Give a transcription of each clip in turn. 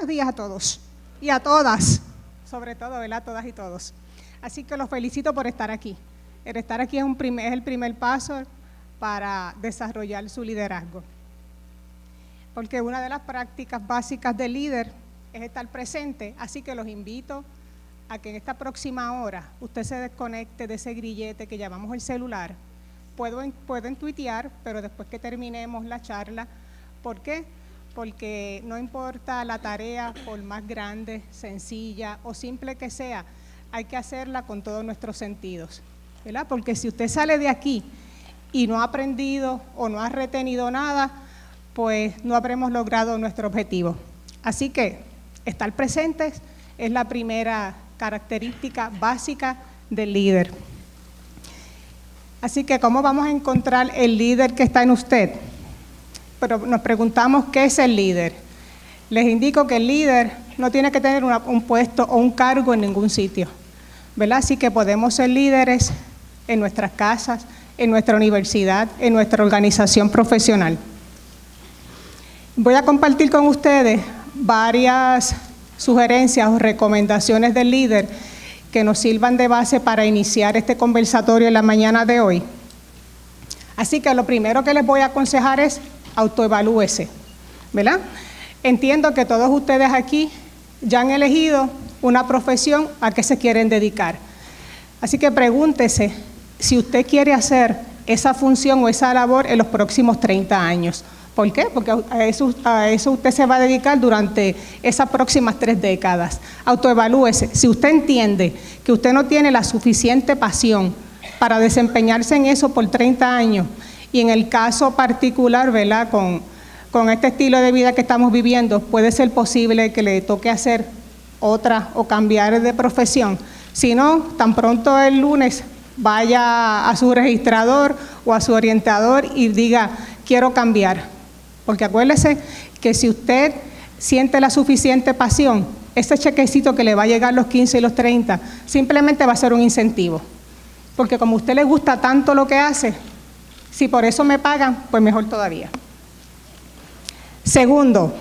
buenos días a todos y a todas, sobre todo, ¿verdad? Todas y todos. Así que los felicito por estar aquí. El estar aquí es, el primer paso para desarrollar su liderazgo. Porque una de las prácticas básicas del líder es estar presente, así que los invito a que en esta próxima hora usted se desconecte de ese grillete que llamamos el celular. Pueden, pueden tuitear, pero después que terminemos la charla, ¿por qué? Porque no importa la tarea, por más grande, sencilla o simple que sea, hay que hacerla con todos nuestros sentidos. ¿verdad? Porque si usted sale de aquí y no ha aprendido o no ha retenido nada, pues no habremos logrado nuestro objetivo. Así que estar presentes es la primera característica básica del líder. Así que, ¿cómo vamos a encontrar el líder que está en usted? Pero nos preguntamos, ¿qué es el líder? Les indico que el líder no tiene que tener un puesto o un cargo en ningún sitio, ¿verdad? Así que podemos ser líderes en nuestras casas, en nuestra universidad, en nuestra organización profesional. Voy a compartir con ustedes varias sugerencias o recomendaciones del líder que nos sirvan de base para iniciar este conversatorio en la mañana de hoy. Así que lo primero que les voy a aconsejar es autoevalúese, ¿verdad? Entiendo que todos ustedes aquí ya han elegido una profesión a que se quieren dedicar. Así que pregúntese si usted quiere hacer esa función o esa labor en los próximos 30 años. ¿Por qué? Porque a eso, a eso usted se va a dedicar durante esas próximas tres décadas. Autoevalúese. Si usted entiende que usted no tiene la suficiente pasión para desempeñarse en eso por 30 años, y en el caso particular, ¿verdad? Con, con este estilo de vida que estamos viviendo, puede ser posible que le toque hacer otra o cambiar de profesión. Si no, tan pronto el lunes vaya a su registrador o a su orientador y diga, quiero cambiar porque acuérdese que si usted siente la suficiente pasión, ese chequecito que le va a llegar los 15 y los 30, simplemente va a ser un incentivo. Porque como a usted le gusta tanto lo que hace, si por eso me pagan, pues mejor todavía. Segundo,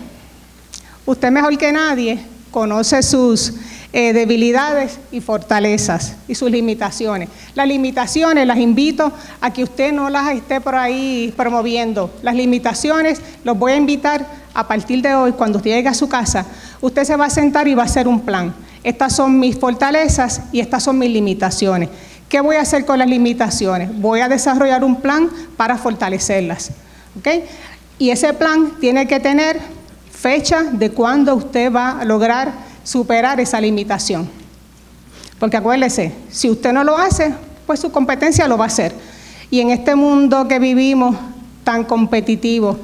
usted mejor que nadie conoce sus eh, debilidades y fortalezas y sus limitaciones. Las limitaciones las invito a que usted no las esté por ahí promoviendo. Las limitaciones los voy a invitar a partir de hoy, cuando usted llegue a su casa, usted se va a sentar y va a hacer un plan. Estas son mis fortalezas y estas son mis limitaciones. ¿Qué voy a hacer con las limitaciones? Voy a desarrollar un plan para fortalecerlas. Y ese plan tiene que tener fecha de cuándo usted va a lograr superar esa limitación. Porque acuérdese, si usted no lo hace, pues su competencia lo va a hacer. Y en este mundo que vivimos tan competitivo,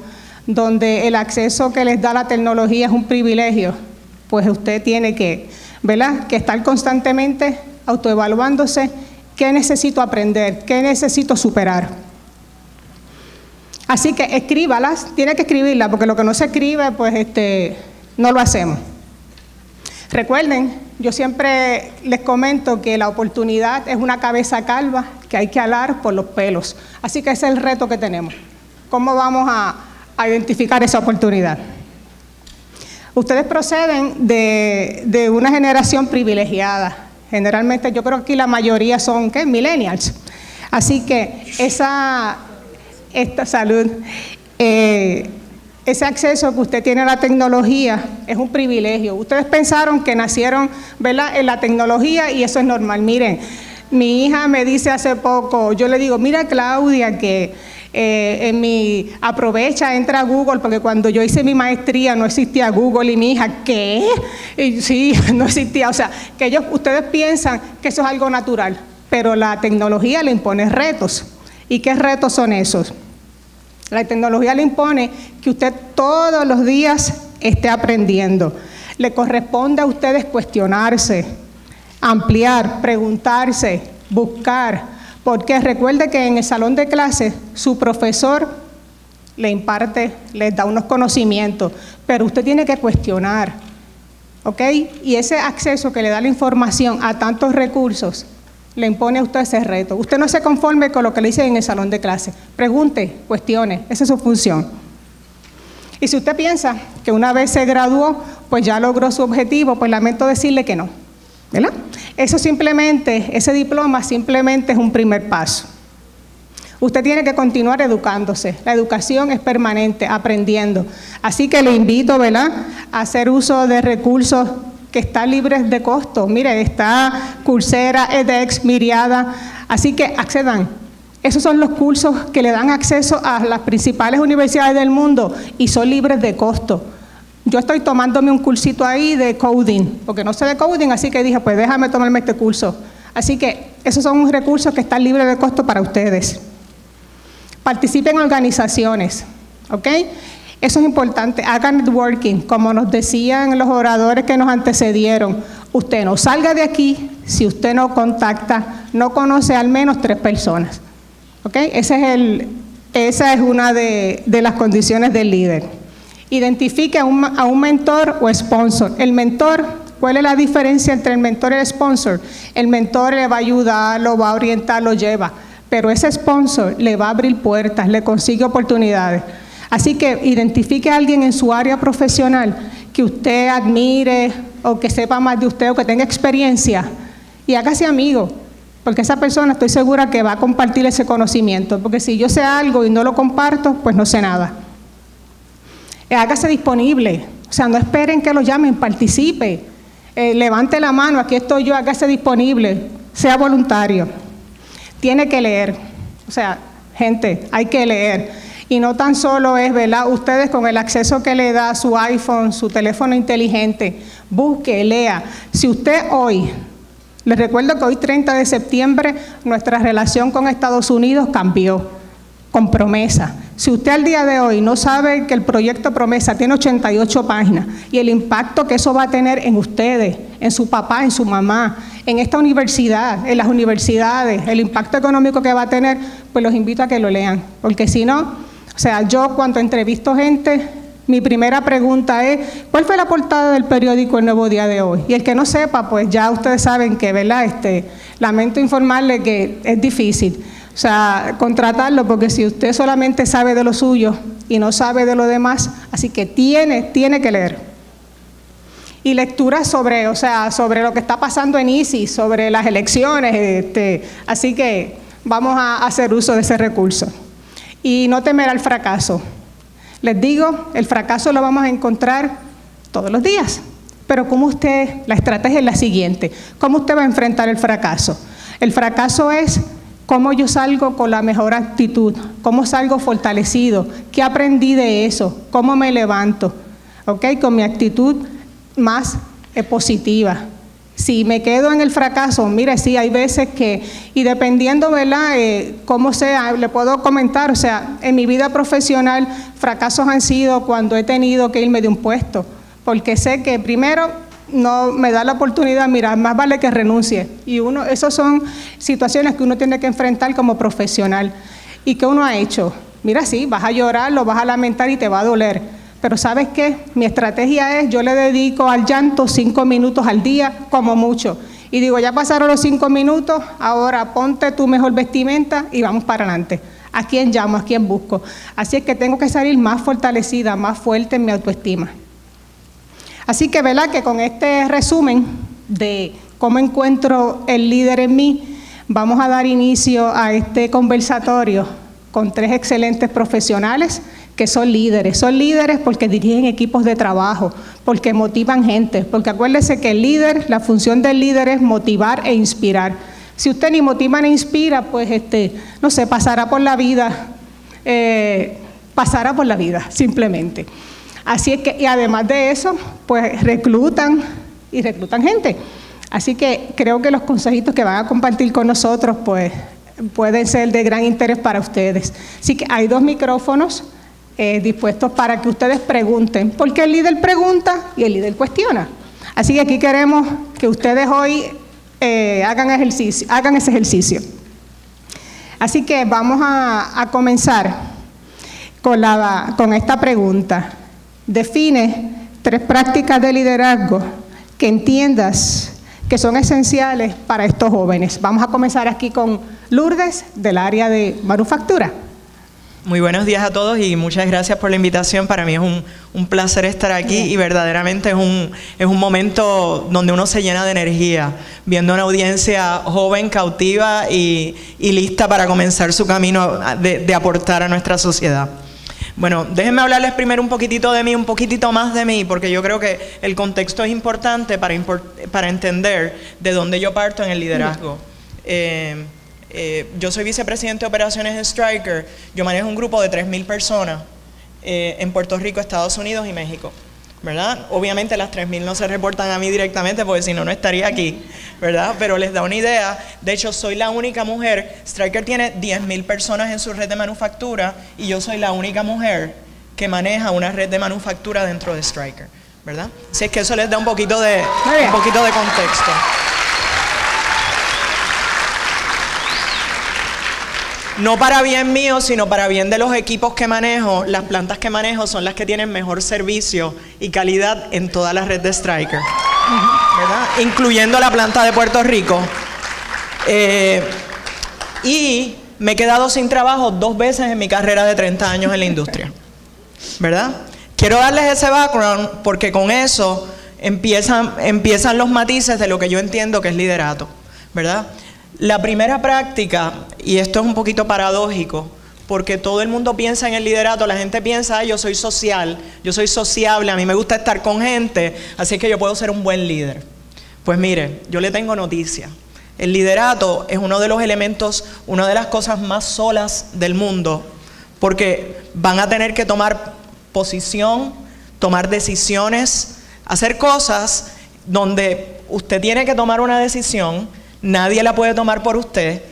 donde el acceso que les da la tecnología es un privilegio, pues usted tiene que, ¿verdad? Que estar constantemente autoevaluándose qué necesito aprender, qué necesito superar. Así que escríbalas, tiene que escribirlas, porque lo que no se escribe, pues este, no lo hacemos. Recuerden, yo siempre les comento que la oportunidad es una cabeza calva que hay que alar por los pelos. Así que ese es el reto que tenemos. ¿Cómo vamos a, identificar esa oportunidad? Ustedes proceden de, una generación privilegiada. Generalmente yo creo que aquí la mayoría son ¿qué? millennials. Así que esa esta salud eh, ese acceso que usted tiene a la tecnología es un privilegio. Ustedes pensaron que nacieron ¿verdad? en la tecnología y eso es normal. Miren, mi hija me dice hace poco, yo le digo, mira Claudia, que eh, en mi, aprovecha, entra a Google, porque cuando yo hice mi maestría no existía Google y mi hija, ¿qué? Sí, no existía. O sea, que ellos, ustedes piensan que eso es algo natural, pero la tecnología le impone retos. ¿Y qué retos son esos? La tecnología le impone que usted todos los días esté aprendiendo. Le corresponde a ustedes cuestionarse, ampliar, preguntarse, buscar, porque recuerde que en el salón de clases su profesor le imparte, les da unos conocimientos, pero usted tiene que cuestionar, ¿ok? Y ese acceso que le da la información a tantos recursos le impone a usted ese reto. Usted no se conforme con lo que le dicen en el salón de clase. Pregunte, cuestione, esa es su función. Y si usted piensa que una vez se graduó, pues ya logró su objetivo, pues lamento decirle que no. ¿Verdad? Eso simplemente, ese diploma simplemente es un primer paso. Usted tiene que continuar educándose. La educación es permanente, aprendiendo. Así que le invito, ¿verdad?, a hacer uso de recursos que están libres de costo. Mire, está Coursera, edX, Miriada. Así que accedan. Esos son los cursos que le dan acceso a las principales universidades del mundo y son libres de costo. Yo estoy tomándome un cursito ahí de coding, porque no sé de coding, así que dije, pues déjame tomarme este curso. Así que esos son recursos que están libres de costo para ustedes. Participen en organizaciones, ¿ok? Eso es importante. Hagan networking, como nos decían los oradores que nos antecedieron. Usted no salga de aquí si usted no contacta, no conoce al menos tres personas. ¿Ok? Es el, esa es una de, las condiciones del líder. Identifique a un, mentor o sponsor. El mentor ¿Cuál es la diferencia entre el mentor y el sponsor? El mentor le va a ayudar, lo va a orientar, lo lleva pero ese sponsor le va a abrir puertas, le consigue oportunidades. Así que identifique a alguien en su área profesional que usted admire o que sepa más de usted o que tenga experiencia y hágase amigo, porque esa persona estoy segura que va a compartir ese conocimiento, porque si yo sé algo y no lo comparto, pues no sé nada. Hágase disponible, o sea, no esperen que lo llamen, participe, eh, levante la mano, aquí estoy yo, hágase disponible, sea voluntario tiene que leer. O sea, gente, hay que leer. Y no tan solo es, ¿verdad? Ustedes con el acceso que le da su iPhone, su teléfono inteligente, busque, lea. Si usted hoy, les recuerdo que hoy 30 de septiembre nuestra relación con Estados Unidos cambió con promesa. Si usted al día de hoy no sabe que el proyecto promesa tiene 88 páginas y el impacto que eso va a tener en ustedes, en su papá, en su mamá, en esta universidad, en las universidades, el impacto económico que va a tener, pues los invito a que lo lean. Porque si no, o sea, yo cuando entrevisto gente, mi primera pregunta es, ¿cuál fue la portada del periódico El Nuevo Día de hoy? Y el que no sepa, pues ya ustedes saben que, ¿verdad? Este, lamento informarle que es difícil. O sea, contratarlo, porque si usted solamente sabe de lo suyo y no sabe de lo demás, así que tiene, tiene que leer y lecturas sobre, o sea, sobre lo que está pasando en ISIS, sobre las elecciones. Este, así que vamos a hacer uso de ese recurso. Y no temer al fracaso. Les digo, el fracaso lo vamos a encontrar todos los días. Pero ¿cómo usted, la estrategia es la siguiente, ¿cómo usted va a enfrentar el fracaso? El fracaso es cómo yo salgo con la mejor actitud, cómo salgo fortalecido, qué aprendí de eso, cómo me levanto, ¿ok? Con mi actitud más eh, positiva. Si me quedo en el fracaso, mire, sí, hay veces que, y dependiendo, ¿verdad?, eh, cómo sea, le puedo comentar, o sea, en mi vida profesional, fracasos han sido cuando he tenido que irme de un puesto, porque sé que primero no me da la oportunidad, mira, más vale que renuncie. Y uno, esas son situaciones que uno tiene que enfrentar como profesional. ¿Y que uno ha hecho? Mira, sí, vas a llorar, lo vas a lamentar y te va a doler pero ¿sabes qué? Mi estrategia es, yo le dedico al llanto cinco minutos al día, como mucho. Y digo, ya pasaron los cinco minutos, ahora ponte tu mejor vestimenta y vamos para adelante. ¿A quién llamo? ¿A quién busco? Así es que tengo que salir más fortalecida, más fuerte en mi autoestima. Así que, ¿verdad? Que con este resumen de cómo encuentro el líder en mí, vamos a dar inicio a este conversatorio con tres excelentes profesionales que son líderes. Son líderes porque dirigen equipos de trabajo, porque motivan gente, porque acuérdese que el líder, la función del líder es motivar e inspirar. Si usted ni motiva ni inspira, pues este, no sé, pasará por la vida, eh, pasará por la vida, simplemente. Así es que, y además de eso, pues reclutan y reclutan gente. Así que creo que los consejitos que van a compartir con nosotros, pues pueden ser de gran interés para ustedes. Así que hay dos micrófonos eh, dispuestos para que ustedes pregunten, porque el líder pregunta y el líder cuestiona. Así que aquí queremos que ustedes hoy eh, hagan, ese ejercicio. Así que vamos a, comenzar con esta pregunta. Define tres prácticas de liderazgo que entiendas que son esenciales para estos jóvenes. Vamos a comenzar aquí con Lourdes del área de manufactura. Muy buenos días a todos y muchas gracias por la invitación. Para mí es un, un placer estar aquí y verdaderamente es un, es un momento donde uno se llena de energía, viendo una audiencia joven, cautiva y, y lista para comenzar su camino de, de aportar a nuestra sociedad. Bueno, déjenme hablarles primero un poquitito de mí, un poquitito más de mí, porque yo creo que el contexto es importante para, para entender de dónde yo parto en el liderazgo. Eh, eh, yo soy vicepresidente de operaciones en Striker. Yo manejo un grupo de 3.000 personas eh, en Puerto Rico, Estados Unidos y México. ¿Verdad? Obviamente las 3.000 no se reportan a mí directamente porque si no, no estaría aquí, ¿verdad? Pero les da una idea. De hecho, soy la única mujer. Striker tiene 10.000 personas en su red de manufactura y yo soy la única mujer que maneja una red de manufactura dentro de Striker, ¿verdad? Así es que eso les da un poquito de, un poquito de contexto. No para bien mío, sino para bien de los equipos que manejo, las plantas que manejo son las que tienen mejor servicio y calidad en toda la red de Striker, ¿verdad? incluyendo la planta de Puerto Rico. Eh, y me he quedado sin trabajo dos veces en mi carrera de 30 años en la industria, ¿verdad? Quiero darles ese background porque con eso empiezan, empiezan los matices de lo que yo entiendo que es liderato, ¿verdad? La primera práctica, y esto es un poquito paradójico, porque todo el mundo piensa en el liderato, la gente piensa, yo soy social, yo soy sociable, a mí me gusta estar con gente, así que yo puedo ser un buen líder. Pues mire, yo le tengo noticia. El liderato es uno de los elementos, una de las cosas más solas del mundo, porque van a tener que tomar posición, tomar decisiones, hacer cosas donde usted tiene que tomar una decisión nadie la puede tomar por usted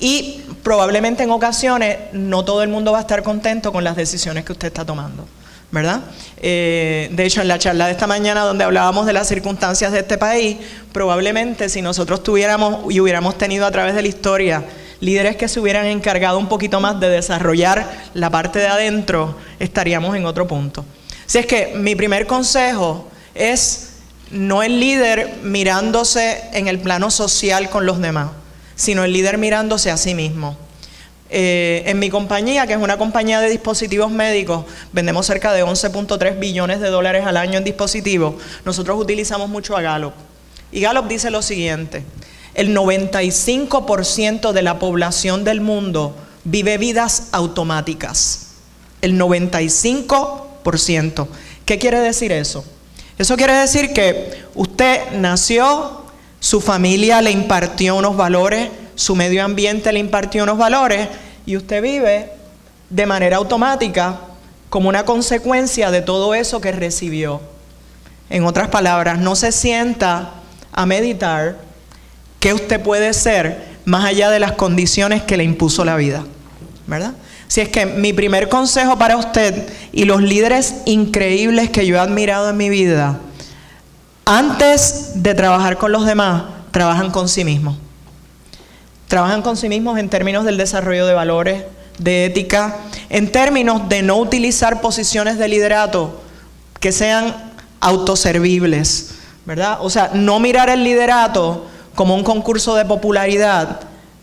y probablemente en ocasiones no todo el mundo va a estar contento con las decisiones que usted está tomando. ¿verdad? Eh, de hecho, en la charla de esta mañana donde hablábamos de las circunstancias de este país, probablemente si nosotros tuviéramos y hubiéramos tenido a través de la historia líderes que se hubieran encargado un poquito más de desarrollar la parte de adentro, estaríamos en otro punto. Si es que mi primer consejo es no el líder mirándose en el plano social con los demás, sino el líder mirándose a sí mismo. Eh, en mi compañía, que es una compañía de dispositivos médicos, vendemos cerca de 11.3 billones de dólares al año en dispositivos. Nosotros utilizamos mucho a Gallup. Y Gallup dice lo siguiente, el 95% de la población del mundo vive vidas automáticas. El 95%. ¿Qué quiere decir eso? Eso quiere decir que usted nació, su familia le impartió unos valores, su medio ambiente le impartió unos valores y usted vive de manera automática como una consecuencia de todo eso que recibió. En otras palabras, no se sienta a meditar qué usted puede ser más allá de las condiciones que le impuso la vida, ¿verdad? Si es que mi primer consejo para usted y los líderes increíbles que yo he admirado en mi vida, antes de trabajar con los demás, trabajan con sí mismos. Trabajan con sí mismos en términos del desarrollo de valores, de ética, en términos de no utilizar posiciones de liderato que sean autoservibles, ¿verdad? O sea, no mirar el liderato como un concurso de popularidad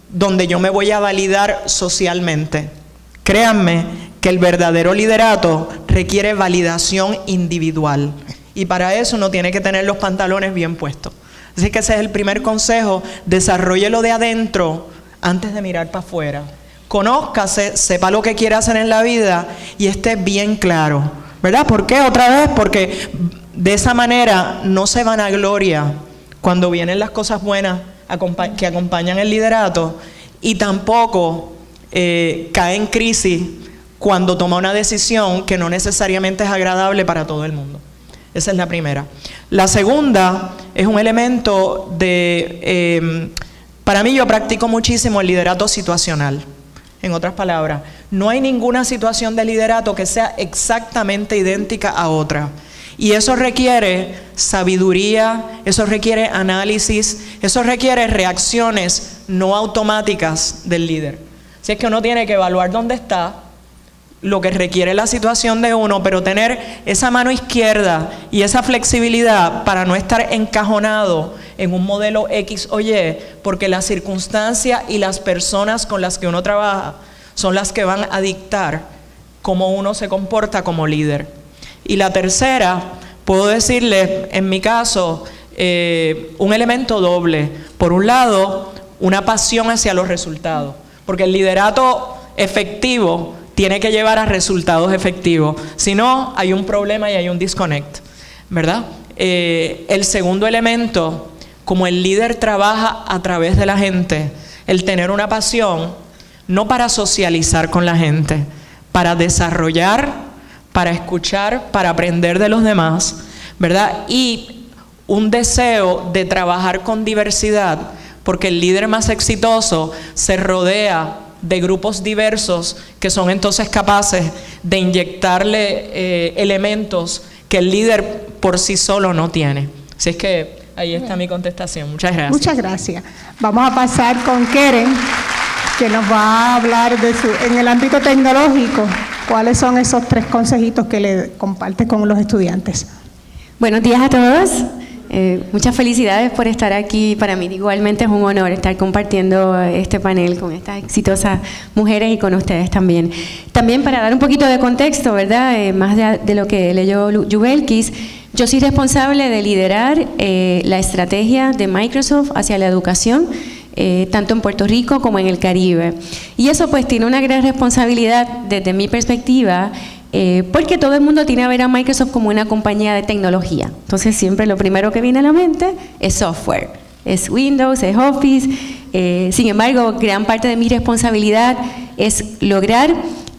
donde yo me voy a validar socialmente. Créanme que el verdadero liderato requiere validación individual y para eso uno tiene que tener los pantalones bien puestos. Así que ese es el primer consejo, desarrollelo de adentro antes de mirar para afuera. Conózcase, sepa lo que quiere hacer en la vida y esté bien claro. ¿Verdad? ¿Por qué? Otra vez, porque de esa manera no se van a gloria cuando vienen las cosas buenas que acompañan el liderato y tampoco eh, cae en crisis cuando toma una decisión que no necesariamente es agradable para todo el mundo. Esa es la primera. La segunda es un elemento de, em, para mí yo practico muchísimo el liderato situacional. En otras palabras, no hay ninguna situación de liderato que sea exactamente idéntica a otra. Y eso requiere sabiduría, eso requiere análisis, eso requiere reacciones no automáticas del líder. Si es que uno tiene que evaluar dónde está, lo que requiere la situación de uno, pero tener esa mano izquierda y esa flexibilidad para no estar encajonado en un modelo X o Y, porque las circunstancias y las personas con las que uno trabaja son las que van a dictar cómo uno se comporta como líder. Y la tercera, puedo decirle, en mi caso, eh, un elemento doble. Por un lado, una pasión hacia los resultados, porque el liderato efectivo tiene que llevar a resultados efectivos. Si no, hay un problema y hay un disconnect, ¿verdad? Eh, el segundo elemento, como el líder trabaja a través de la gente, el tener una pasión, no para socializar con la gente, para desarrollar, para escuchar, para aprender de los demás, ¿verdad? Y un deseo de trabajar con diversidad, porque el líder más exitoso se rodea de grupos diversos que son entonces capaces de inyectarle eh, elementos que el líder por sí solo no tiene. Así es que ahí está mi contestación. Muchas gracias. Muchas gracias. Vamos a pasar con Keren, que nos va a hablar de su, en el ámbito tecnológico, cuáles son esos tres consejitos que le comparte con los estudiantes. Buenos días a todos. Eh, muchas felicidades por estar aquí. Para mí igualmente es un honor estar compartiendo este panel con estas exitosas mujeres y con ustedes también. También para dar un poquito de contexto, ¿verdad? Eh, más de, lo que leyó Jubelkis, yo soy responsable de liderar eh, la estrategia de Microsoft hacia la educación. tanto en Puerto Rico como en el Caribe. Y eso pues tiene una gran responsabilidad desde mi perspectiva eh, porque todo el mundo tiene a ver a Microsoft como una compañía de tecnología. Entonces siempre lo primero que viene a la mente es software, es Windows, es Office. Eh, sin embargo, gran parte de mi responsabilidad es lograr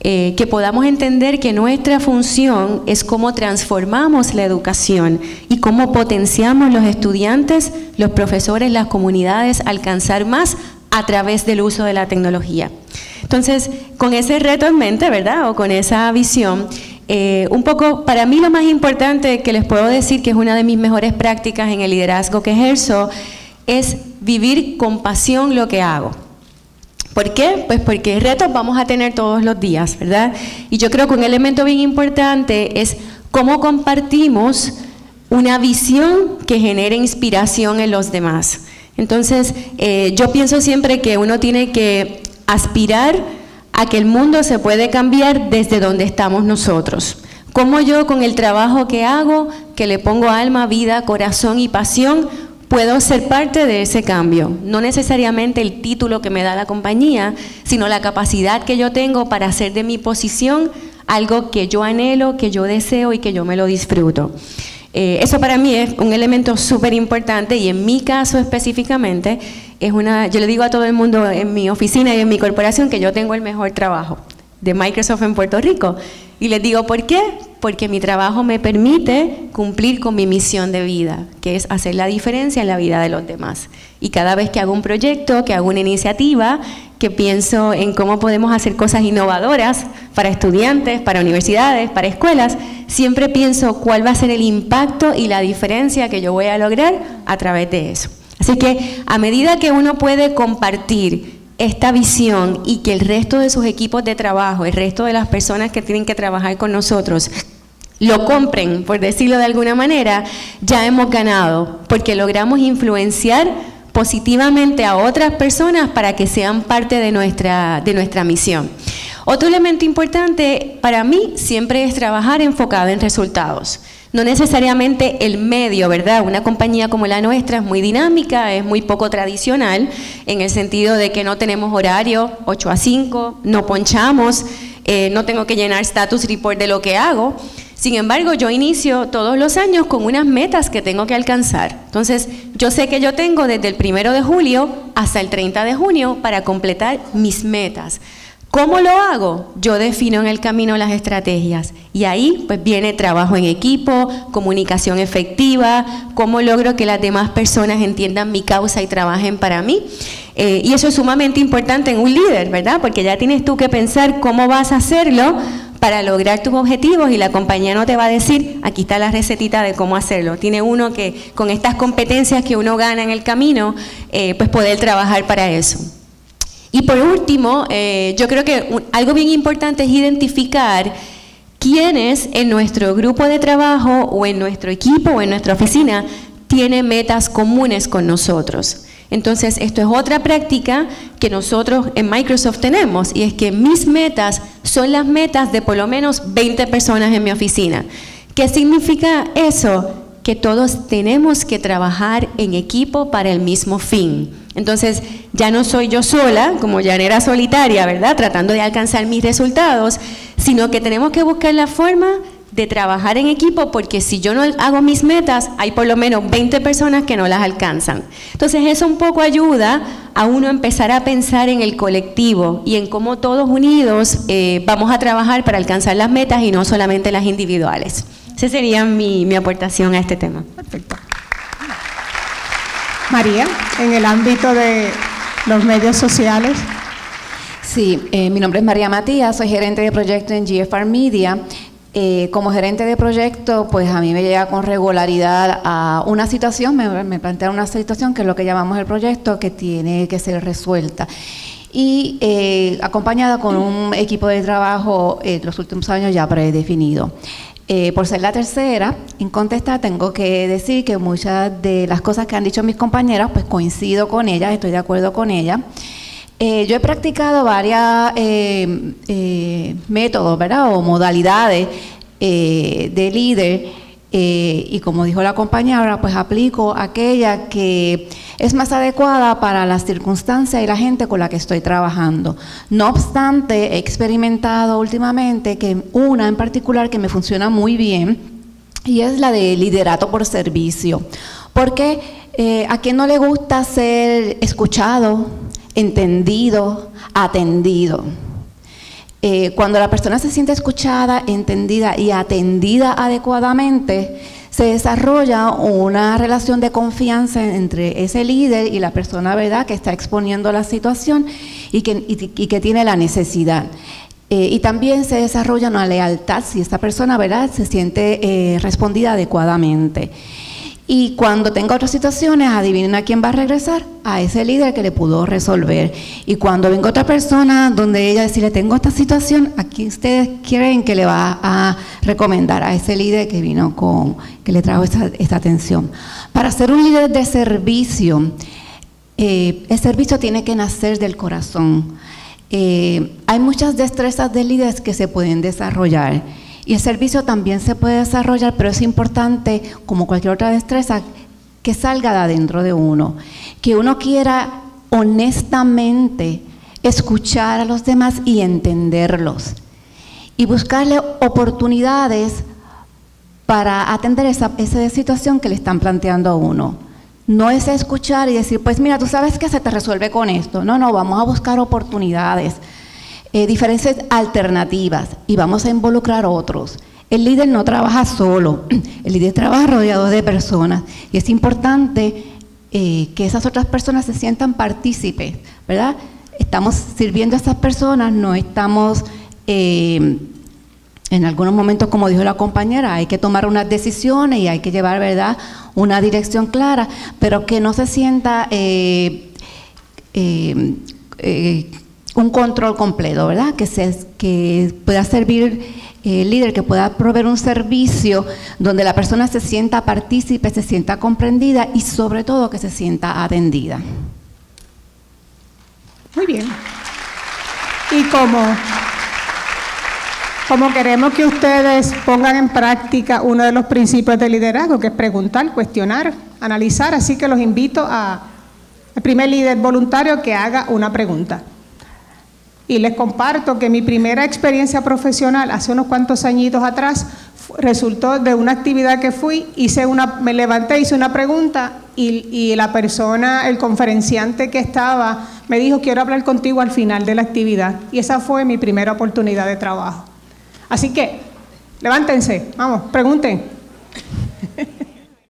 eh, que podamos entender que nuestra función es cómo transformamos la educación y cómo potenciamos los estudiantes, los profesores, las comunidades a alcanzar más a través del uso de la tecnología. Entonces, con ese reto en mente, ¿verdad? O con esa visión, eh, un poco, para mí lo más importante que les puedo decir, que es una de mis mejores prácticas en el liderazgo que ejerzo, es vivir con pasión lo que hago. ¿Por qué? Pues porque retos vamos a tener todos los días, ¿verdad? Y yo creo que un elemento bien importante es cómo compartimos una visión que genere inspiración en los demás. Entonces, eh, yo pienso siempre que uno tiene que aspirar a que el mundo se puede cambiar desde donde estamos nosotros. Como yo con el trabajo que hago, que le pongo alma, vida, corazón y pasión, puedo ser parte de ese cambio. No necesariamente el título que me da la compañía, sino la capacidad que yo tengo para hacer de mi posición algo que yo anhelo, que yo deseo y que yo me lo disfruto. Eh, eso para mí es un elemento súper importante y en mi caso específicamente es una, yo le digo a todo el mundo en mi oficina y en mi corporación que yo tengo el mejor trabajo de Microsoft en Puerto Rico. Y les digo, ¿por qué? Porque mi trabajo me permite cumplir con mi misión de vida, que es hacer la diferencia en la vida de los demás. Y cada vez que hago un proyecto, que hago una iniciativa, que pienso en cómo podemos hacer cosas innovadoras para estudiantes, para universidades, para escuelas, siempre pienso cuál va a ser el impacto y la diferencia que yo voy a lograr a través de eso. Así que a medida que uno puede compartir esta visión y que el resto de sus equipos de trabajo, el resto de las personas que tienen que trabajar con nosotros, lo compren, por decirlo de alguna manera, ya hemos ganado, porque logramos influenciar positivamente a otras personas para que sean parte de nuestra, de nuestra misión. Otro elemento importante para mí siempre es trabajar enfocado en resultados no necesariamente el medio, ¿verdad? Una compañía como la nuestra es muy dinámica, es muy poco tradicional, en el sentido de que no tenemos horario 8 a 5, no ponchamos, eh, no tengo que llenar status report de lo que hago. Sin embargo, yo inicio todos los años con unas metas que tengo que alcanzar. Entonces, yo sé que yo tengo desde el primero de julio hasta el 30 de junio para completar mis metas. ¿Cómo lo hago? Yo defino en el camino las estrategias y ahí pues viene trabajo en equipo, comunicación efectiva, cómo logro que las demás personas entiendan mi causa y trabajen para mí. Eh, y eso es sumamente importante en un líder, ¿verdad? Porque ya tienes tú que pensar cómo vas a hacerlo para lograr tus objetivos y la compañía no te va a decir, aquí está la recetita de cómo hacerlo. Tiene uno que con estas competencias que uno gana en el camino, eh, pues poder trabajar para eso. Y por último, eh, yo creo que algo bien importante es identificar quiénes en nuestro grupo de trabajo o en nuestro equipo o en nuestra oficina tienen metas comunes con nosotros. Entonces, esto es otra práctica que nosotros en Microsoft tenemos y es que mis metas son las metas de por lo menos 20 personas en mi oficina. ¿Qué significa eso? Que todos tenemos que trabajar en equipo para el mismo fin. Entonces, ya no soy yo sola, como ya era solitaria, ¿verdad? Tratando de alcanzar mis resultados, sino que tenemos que buscar la forma de trabajar en equipo porque si yo no hago mis metas, hay por lo menos 20 personas que no las alcanzan. Entonces eso un poco ayuda a uno empezar a pensar en el colectivo y en cómo todos unidos eh, vamos a trabajar para alcanzar las metas y no solamente las individuales. Esa sería mi, mi aportación a este tema. Perfecto. María, en el ámbito de los medios sociales. Sí, eh, mi nombre es María Matías, soy gerente de proyecto en GFR Media. Eh, como gerente de proyecto, pues a mí me llega con regularidad a una situación, me, me plantea una situación que es lo que llamamos el proyecto, que tiene que ser resuelta. Y eh, acompañada con un equipo de trabajo en los últimos años ya predefinido. Eh, por ser la tercera en contestar, tengo que decir que muchas de las cosas que han dicho mis compañeras, pues coincido con ellas, estoy de acuerdo con ellas. Eh, yo he practicado varios eh, métodos, ¿verdad? O modalidades de líder y como dijo la compañera, pues aplico aquella que es más adecuada para las circunstancias y la gente con la que estoy trabajando. No obstante, he experimentado últimamente que una en particular que me funciona muy bien y es la de liderato por servicio. Porque eh, a quien no le gusta ser escuchado, entendido, atendido. Eh, cuando la persona se siente escuchada, entendida y atendida adecuadamente, se desarrolla una relación de confianza entre ese líder y la persona ¿verdad? que está exponiendo la situación y que, tiene la necesidad. Eh, y también se desarrolla una lealtad si esta persona ¿verdad? se siente eh, respondida adecuadamente. Y cuando tenga otras situaciones, adivinen a quién va a regresar, a ese líder que le pudo resolver. Y cuando venga otra persona donde ella decirle, tengo esta situación, aquí ustedes quieren que le va a recomendar a ese líder que vino con, que le trajo esta, atención. Para ser un líder de servicio, eh, el servicio tiene que nacer del corazón. Eh, hay muchas destrezas de líderes que se pueden desarrollar y el servicio también se puede desarrollar, pero es importante, como cualquier otra destreza, que salga de adentro de uno, que uno quiera honestamente escuchar a los demás y entenderlos y buscarle oportunidades para atender esa, situación que le están planteando a uno. No es escuchar y decir, pues mira, tú sabes que se te resuelve con esto. No, no, vamos a buscar oportunidades eh, diferentes alternativas y vamos a involucrar otros. El líder no trabaja solo, el líder trabaja rodeado de personas y es importante eh, que esas otras personas se sientan partícipes, ¿verdad? Estamos sirviendo a esas personas, no estamos, eh, en algunos momentos, como dijo la compañera, hay que tomar unas decisiones y hay que llevar, ¿verdad?, una dirección clara, pero que no se sienta un control completo, ¿verdad? Que, se, que pueda servir el líder, que pueda proveer un servicio donde la persona se sienta partícipe, se sienta comprendida y sobre todo que se sienta atendida. Muy bien. Y como, como queremos que ustedes pongan en práctica uno de los principios del liderazgo, que es preguntar, cuestionar, analizar, así que los invito a el primer líder voluntario que haga una pregunta. Y les comparto que mi primera experiencia profesional hace unos cuantos añitos atrás resultó de una actividad que fui, hice una, me levanté, hice una pregunta y, y, la persona, el conferenciante que estaba, me dijo, quiero hablar contigo al final de la actividad. Y esa fue mi primera oportunidad de trabajo. Así que, levántense, vamos, pregunten.